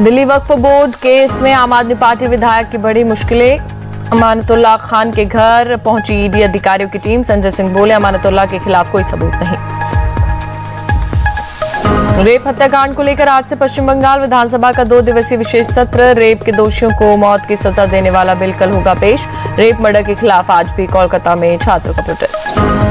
Delhi Waqf board case में आम आदमी पार्टी विधायक की बड़ी मुश्किलें। अमानतुल्लाह खान के घर पहुँची ईडी अधिकारियों की टीम। संजय सिंह बोले, अमानतुल्लाह के खिलाफ कोई सबूत नहीं। रेप हत्याकांड को लेकर आज से पश्चिम बंगाल विधानसभा का दो दिवसीय विशेष सत्र। रेप के दोषियों को मौत की सजा देने वाला बिल कल होगा पेश। रेप मर्डर के खिलाफ आज भी कोलकाता में छात्रों का प्रोटेस्ट।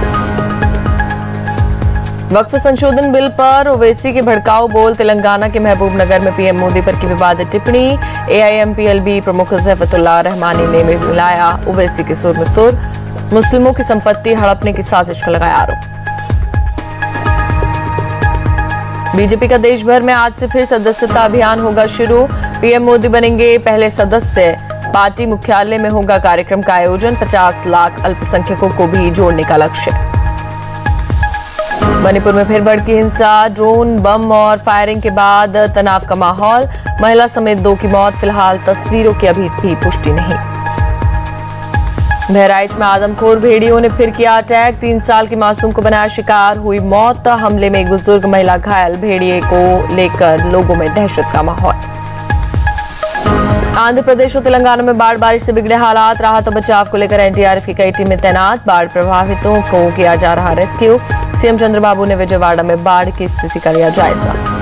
वक्फ संशोधन बिल पर ओवैसी के भड़काऊ बोल तेलंगाना के महबूब नगर में पीएम मोदी पर की विवादित टिप्पणी। एआईएमपीएलबी प्रमुख जैफतुल्ला रहमानी ने मिलाया ओवैसी के सुर में सुर मुस्लिमों की संपत्ति हड़पने की साजिश का लगाया आरोप। बीजेपी का देश भर में आज से फिर सदस्यता अभियान होगा शुरू। पीएम मोदी बनेंगे पहले सदस्य। पार्टी मुख्यालय में होगा कार्यक्रम का आयोजन। 50 लाख अल्पसंख्यकों को भी जोड़ने का लक्ष्य। मणिपुर में फिर भड़की हिंसा, ड्रोन, बम और फायरिंग के बाद तनाव का माहौल। महिला समेत दो की मौत, फ़िलहाल तस्वीरों की अभी भी पुष्टि नहीं। बहराइच में आदमखोर भेड़ियों ने फिर किया अटैक। तीन साल की मासूम को बनाया शिकार, हुई मौत। हमले में एक बुज़ुर्ग महिला घायल, भेड़िए को लेकर लोगों में दहशत का माहौल। आंध्र प्रदेश और तेलंगाना में बाढ़ बारिश से बिगड़े हालात, राहत और बचाव को लेकर एनडीआरएफ की कई टीमें तैनात। बाढ़ प्रभावितों को किया जा रहा रेस्क्यू। सीएम चंद्रबाबू ने विजयवाड़ा में बाढ़ की स्थिति का लिया जायजा।